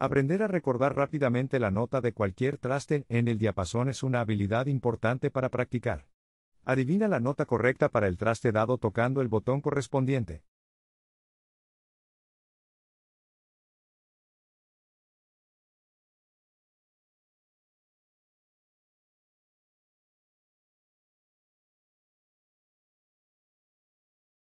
Aprender a recordar rápidamente la nota de cualquier traste en el diapasón es una habilidad importante para practicar. Adivina la nota correcta para el traste dado tocando el botón correspondiente.